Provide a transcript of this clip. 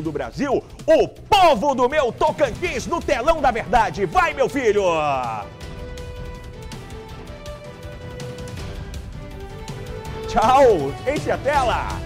do Brasil, o povo do meu Tocantins no telão da verdade. Vai, meu filho! Tchau! Enche a tela!